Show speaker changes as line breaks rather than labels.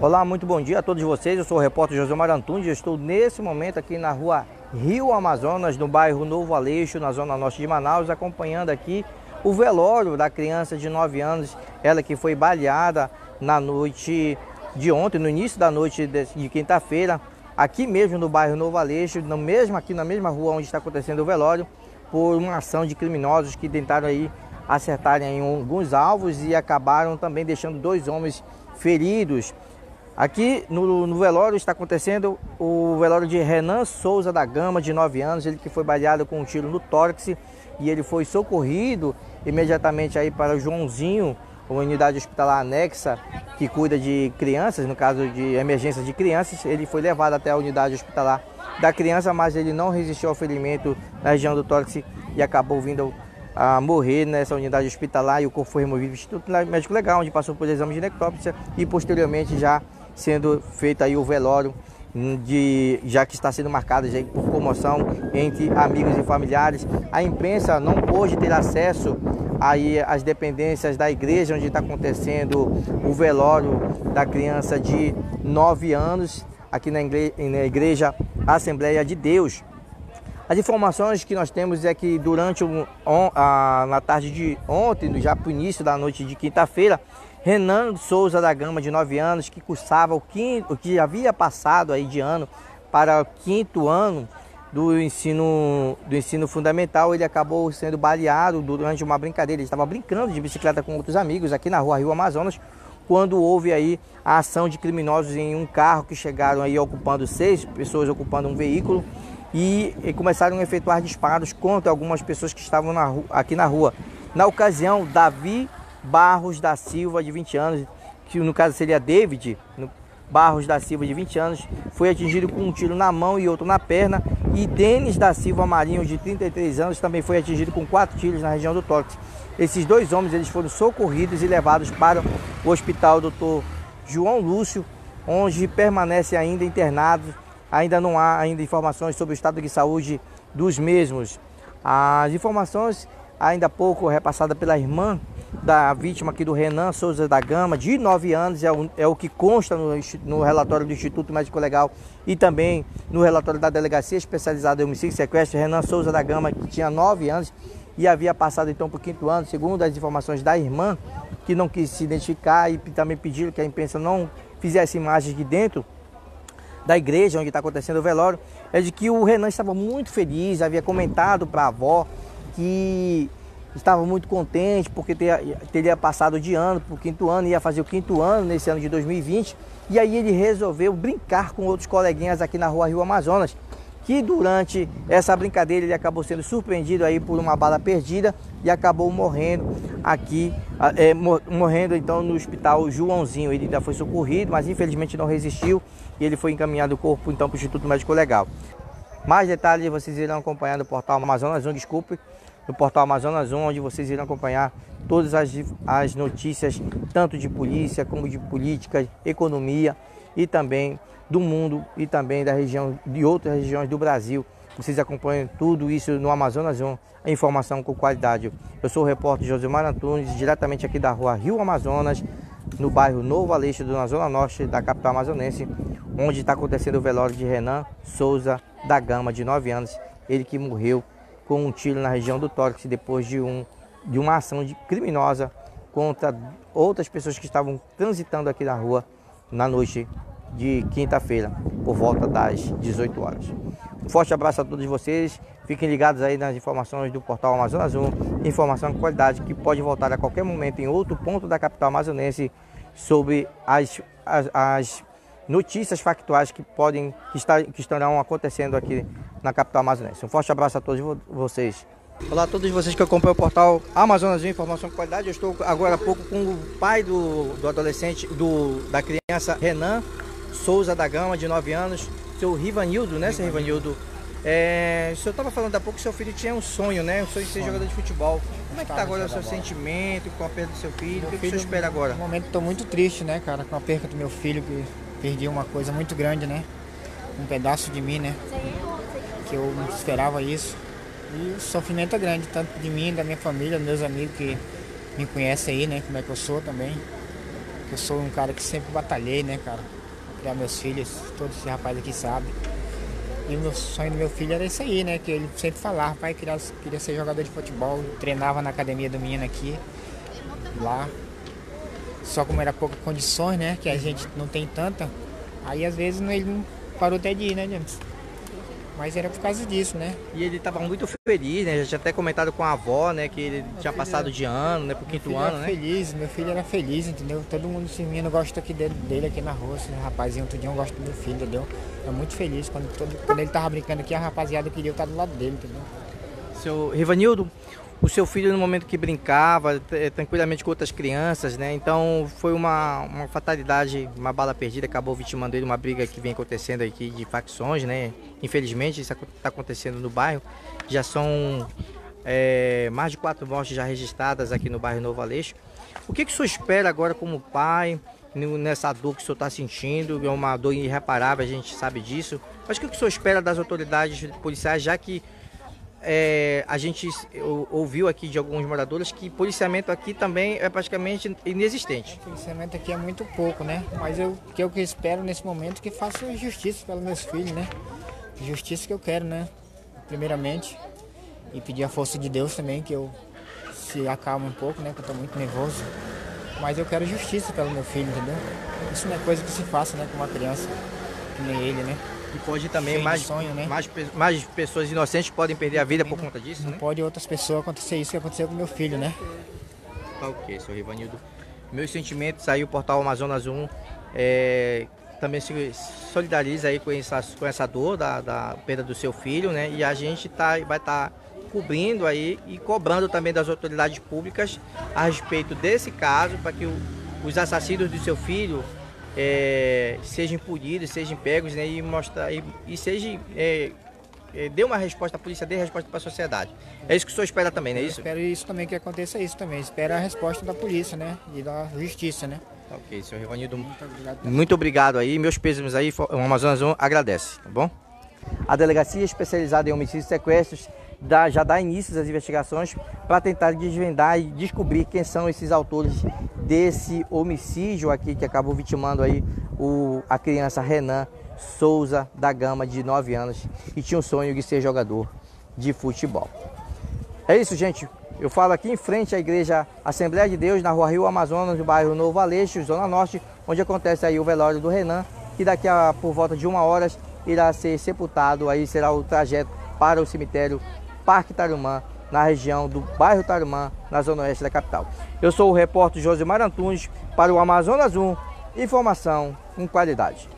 Olá, muito bom dia a todos vocês. Eu sou o repórter José Marantunes e estou nesse momento aqui na rua Rio Amazonas, no bairro Novo Aleixo, na zona norte de Manaus, acompanhando aqui o velório da criança de 9 anos, ela que foi baleada na noite de ontem, no início da noite de, de quinta-feira, aqui mesmo no bairro Novo Aleixo, no mesmo, aqui na mesma rua onde está acontecendo o velório, por uma ação de criminosos que tentaram aí acertarem alguns alvos e acabaram também deixando dois homens feridos. Aqui no, no, velório está acontecendo o velório de Renan Souza da Gama, de 9 anos, ele que foi baleado com um tiro no tórax e ele foi socorrido imediatamente aí para o Joãozinho, uma unidade hospitalar anexa que cuida de crianças, no caso de emergência de crianças. Ele foi levado até a unidade hospitalar da criança, mas ele não resistiu ao ferimento na região do tórax e acabou vindo a morrer nessa unidade hospitalar e o corpo foi removido do Instituto Médico Legal, onde passou por exame de necrópsia e posteriormente já sendo feito aí o velório de, já que está sendo marcado já por comoção entre amigos e familiares. A imprensa não pôde ter acesso aí às dependências da igreja onde está acontecendo o velório da criança de 9 anos, aqui na igreja Assembleia de Deus. As informações que nós temos é que durante um, on, a, na tarde de ontem, já para o início da noite de quinta-feira, Renan Souza da Gama, de 9 anos, que cursava o quinto, que havia passado aí de ano para o quinto ano do ensino, do ensino fundamental, ele acabou sendo baleado durante uma brincadeira. Ele estava brincando de bicicleta com outros amigos aqui na rua Rio Amazonas, quando houve aí a ação de criminosos em um carro que chegaram aí ocupando seis pessoas ocupando um veículo e, e começaram a efetuar disparos contra algumas pessoas que estavam na, aqui na rua. Na ocasião, Davi Barros da Silva, de 20 anos, que no caso seria David, Barros da Silva, de 20 anos, foi atingido com um tiro na mão e outro na perna. E Denis da Silva Marinho, de 33 anos, também foi atingido com quatro tiros na região do tórax. Esses dois homens eles foram socorridos e levados para o hospital Dr. João Lúcio, onde permanece ainda internado. Ainda não há ainda informações sobre o estado de saúde dos mesmos. As informações ainda há pouco repassada pela irmã da vítima aqui do Renan Souza da Gama, de 9 anos, é o, é o que consta no, no, relatório do Instituto Médico Legal e também no relatório da Delegacia Especializada em Homicídio e Sequestro, Renan Souza da Gama, que tinha 9 anos e havia passado então para o quinto ano, segundo as informações da irmã, que não quis se identificar e também pediram que a imprensa não fizesse imagens de dentro da igreja onde está acontecendo o velório, é de que o Renan estava muito feliz, havia comentado para a avó que estava muito contente porque teria, passado de ano para o quinto ano, ia fazer o quinto ano nesse ano de 2020. E aí ele resolveu brincar com outros coleguinhas aqui na rua Rio Amazonas, que durante essa brincadeira ele acabou sendo surpreendido aí por uma bala perdida e acabou morrendo aqui, é, morrendo então no hospital Joãozinho. Ele ainda foi socorrido, mas infelizmente não resistiu e ele foi encaminhado o corpo então para o Instituto Médico Legal. Mais detalhes vocês irão acompanhar no portal Amazonas 1, desculpe, no portal Amazonas 1, onde vocês irão acompanhar todas as, as notícias, tanto de polícia como de política, economia e também do mundo e também da região, de outras regiões do Brasil. Vocês acompanham tudo isso no Amazonas 1, a informação com qualidade. Eu sou o repórter Josimar Antunes, diretamente aqui da rua Rio Amazonas, no bairro Novo Aleixo, na zona norte da capital amazonense, onde está acontecendo o velório de Renan Souza da Gama, de 9 anos, ele que morreu com um tiro na região do tórax depois de, um, de uma ação de criminosa contra outras pessoas que estavam transitando aqui na rua na noite de quinta-feira, por volta das 18 horas. Um forte abraço a todos vocês. Fiquem ligados aí nas informações do portal Amazonas 1, informação de qualidade que pode voltar a qualquer momento em outro ponto da capital amazonense sobre as, as, as notícias factuais que podem que, estar, que estarão acontecendo aqui na capital amazonense. Um forte abraço a todos vocês. Olá a todos vocês que acompanham o portal Amazonas de Informação com Qualidade. Eu estou agora há pouco com o pai do, do adolescente, do, da criança Renan Souza da Gama, de 9 anos, seu Rivanildo, né, seu Rivanildo? É, o senhor estava falando há pouco que seu filho tinha um sonho, né? Um sonho de ser jogador de futebol. Como é que está agora o seu sentimento com a perda do seu filho? Meu o que, filho, que o senhor espera agora?
No momento estou muito triste, né, cara, com a perda do meu filho, que perdi uma coisa muito grande, né? Um pedaço de mim, né? Que eu não esperava isso. E o sofrimento é grande, tanto de mim, da minha família, dos meus amigos que me conhecem aí, né? Como é que eu sou também. Eu sou um cara que sempre batalhei, né, cara? Criar meus filhos, todos esses rapazes aqui sabem. E o meu sonho do meu filho era isso aí, né? Que ele sempre falava, pai, queria, queria ser jogador de futebol, treinava na academia do menino aqui, lá. Só como era poucas condições, né? Que a gente não tem tanta, aí às vezes ele não parou até de ir, né, James? Mas era por causa disso, né?
E ele estava muito feliz, né? Já tinha até comentado com a avó, né? Que ele meu tinha passado de ano, né? Pro quinto ano,
né? feliz, meu filho era feliz, entendeu? Todo mundo se menino gosta aqui dele, dele aqui na rua, esse assim, rapazinho, outro dia eu gosto do meu filho, entendeu? É muito feliz. Quando, todo, quando ele tava brincando aqui, a rapaziada queria estar do lado dele, entendeu?
Seu Rivanildo, o seu filho no momento que brincava tranquilamente com outras crianças, né? Então foi uma, uma fatalidade, uma bala perdida, acabou vitimando ele, uma briga que vem acontecendo aqui de facções, né? Infelizmente isso está acontecendo no bairro. Já são é, mais de quatro mortes já registradas aqui no bairro Novo Aleixo. O que, que o senhor espera agora como pai, nessa dor que o senhor está sentindo? É uma dor irreparável, a gente sabe disso. Mas o que, que o senhor espera das autoridades policiais, já que é, a gente ouviu aqui de alguns moradores que policiamento aqui também é praticamente inexistente.
O policiamento aqui é muito pouco, né? Mas eu que eu espero nesse momento que faça justiça pelos meus filhos, né? Justiça que eu quero, né? Primeiramente. E pedir a força de Deus também, que eu se acalme um pouco, né? Que eu tô muito nervoso. Mas eu quero justiça pelo meu filho, entendeu? Isso não é coisa que se faça, né? Com uma criança, que nem ele, né?
E pode também mais, sonho, né? mais, mais pessoas inocentes podem perder a vida por conta disso,
não
né?
pode outras pessoas acontecer isso que aconteceu com meu filho, né?
Tá ok, seu Rivanildo. Meus sentimentos aí, o portal Amazonas 1 é, também se solidariza aí com essa, com essa dor da, da perda do seu filho, né? E a gente tá, vai estar tá cobrindo aí e cobrando também das autoridades públicas a respeito desse caso para que o, os assassinos do seu filho é, sejam punidos, sejam pegos né, e, mostrar, e, e seja, é, é, dê uma resposta, a polícia dê resposta para a sociedade. É isso que o senhor espera também, não é isso?
Eu espero isso também, que aconteça isso também. Espera a resposta da polícia, né? E da justiça, né?
Tá ok, senhor Rivanildo. Muito obrigado. Muito obrigado aí. Meus pêsames aí, o Amazonas 1 agradece, tá bom? A delegacia especializada em homicídios e sequestros dá, já dá início às investigações para tentar desvendar e descobrir quem são esses autores desse homicídio aqui que acabou vitimando aí o, a criança Renan Souza da Gama de 9 anos que tinha o sonho de ser jogador de futebol. É isso, gente. Eu falo aqui em frente à igreja Assembleia de Deus, na rua Rio Amazonas, no bairro Novo Aleixo, Zona Norte, onde acontece aí o velório do Renan, que daqui a por volta de uma hora irá ser sepultado, aí será o trajeto para o cemitério Parque Tarumã, na região do bairro Tarumã, na zona oeste da capital. Eu sou o repórter Josimar Antunes para o Amazonas 1, informação em qualidade.